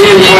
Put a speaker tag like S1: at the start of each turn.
S1: Yeah.